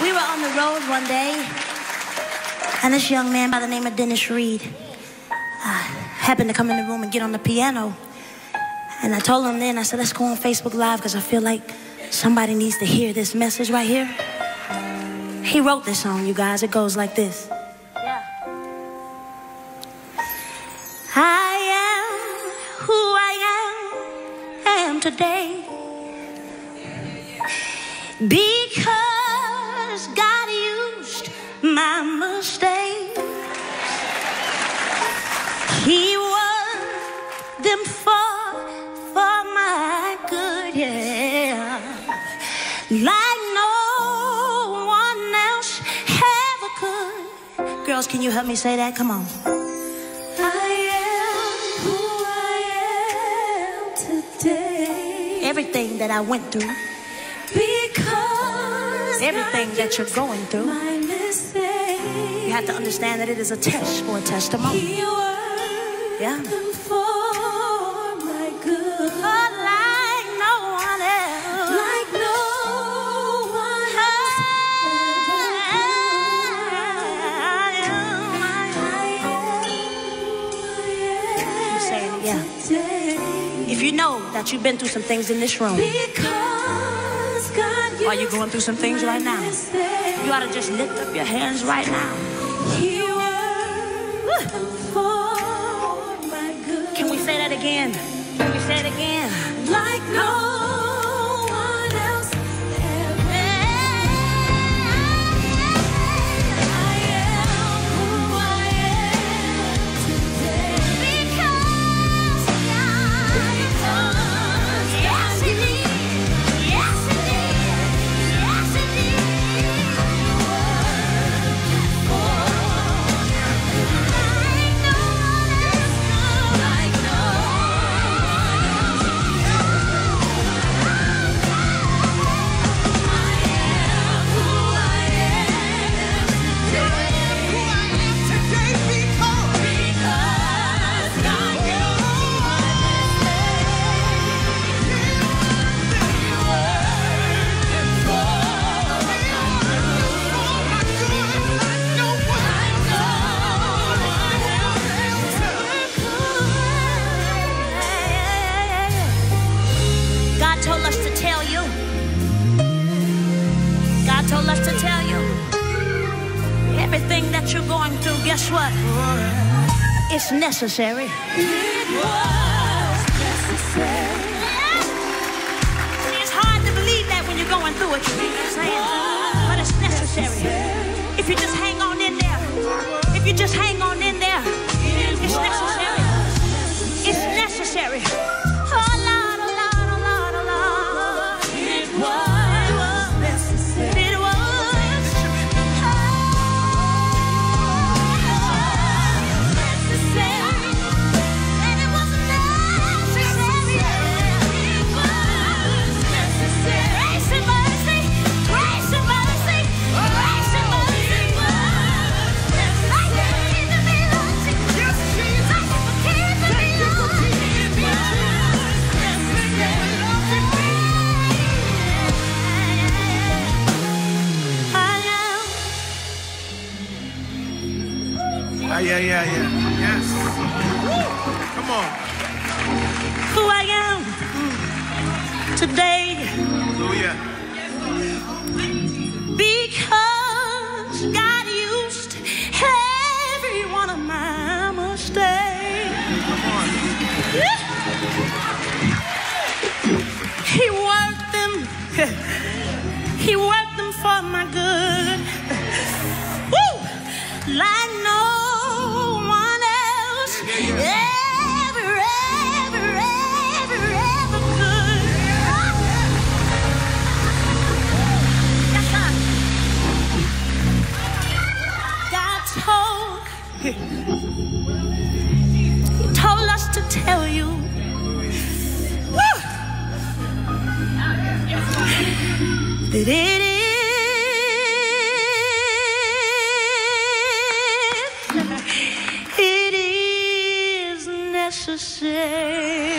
We were on the road one day, and this young man by the name of Dennis Reed uh, happened to come in the room and get on the piano. And I told him then, I said, let's go on Facebook Live because I feel like somebody needs to hear this message right here. He wrote this song, you guys. It goes like this. Yeah. I am who I am, am today. Because God used my mistake. He worked them for, for my good, yeah. Like no one else ever could. Girls, can you help me say that? Come on. I am who I am today. Everything that I went through, everything that you're going through, you have to understand that it is a test or a testimony. Yeah. them for my good. Like no one else. Like no one else You yeah. If you know that you've been through some things in this room, Are you going through some things right now? you ought to just lift up your hands right now. Can we say that again? Can we say it again? Everything that you're going through, guess what? It's necessary. See, it's hard to believe that when you're going through it, you know what I'm saying? But it's necessary. If you just hang on in there, if you just hang on Yeah, yeah, yeah. Yes. Come on. who I am today. Hallelujah. Because God used every one of my mistakes. Come on. He worked them. He worked them for my good. that it is, it is necessary.